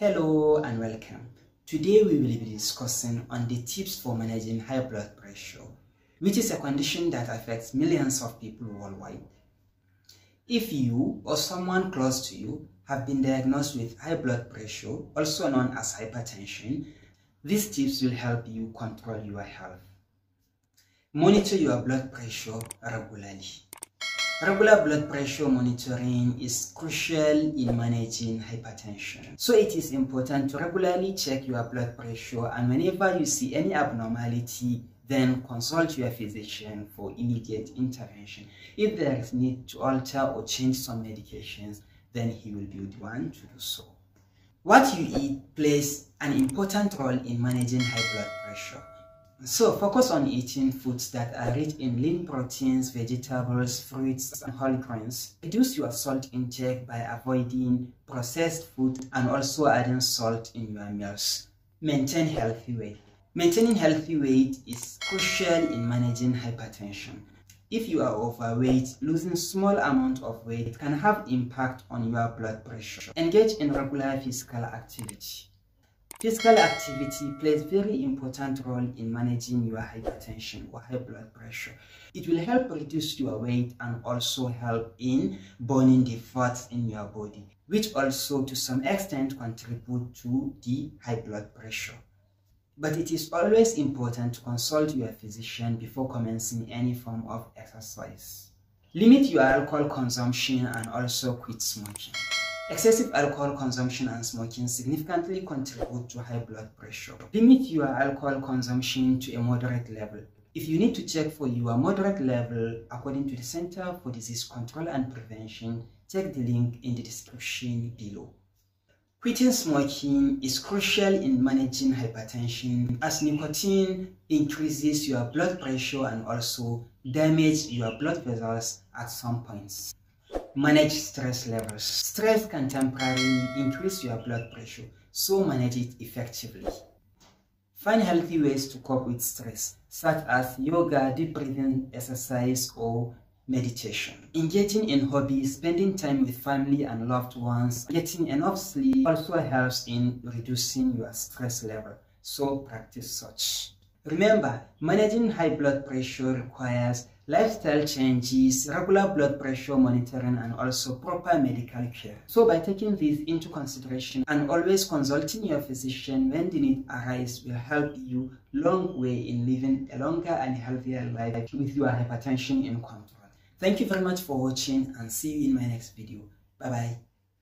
Hello and welcome. Today we will be discussing on the tips for managing high blood pressure, which is a condition that affects millions of people worldwide. If you or someone close to you have been diagnosed with high blood pressure, also known as hypertension, these tips will help you control your health. Monitor your blood pressure regularly. Regular blood pressure monitoring is crucial in managing hypertension. So it is important to regularly check your blood pressure and whenever you see any abnormality, then consult your physician for immediate intervention. If there is need to alter or change some medications, then he will be the one to do so. What you eat plays an important role in managing high blood pressure. So focus on eating foods that are rich in lean proteins, vegetables, fruits, and whole grains. Reduce your salt intake by avoiding processed food and also adding salt in your meals. Maintain healthy weight. Maintaining healthy weight is crucial in managing hypertension. If you are overweight, losing small amount of weight can have impact on your blood pressure. Engage in regular physical activity. Physical activity plays very important role in managing your hypertension or high blood pressure. It will help reduce your weight and also help in burning the fats in your body, which also to some extent contribute to the high blood pressure. But it is always important to consult your physician before commencing any form of exercise. Limit your alcohol consumption and also quit smoking. Excessive alcohol consumption and smoking significantly contribute to high blood pressure. Limit your alcohol consumption to a moderate level. If you need to check for your moderate level, according to the Center for Disease Control and Prevention, check the link in the description below. Quitting smoking is crucial in managing hypertension as nicotine increases your blood pressure and also damages your blood vessels at some points. Manage stress levels. Stress can temporarily increase your blood pressure, so manage it effectively. Find healthy ways to cope with stress, such as yoga, deep breathing exercise, or meditation. Engaging in hobbies, spending time with family and loved ones, getting enough sleep also helps in reducing your stress level, so practice such. Remember, managing high blood pressure requires lifestyle changes, regular blood pressure monitoring, and also proper medical care. So by taking these into consideration and always consulting your physician when the need arises will help you long way in living a longer and healthier life with your hypertension in control. Thank you very much for watching and see you in my next video. Bye bye.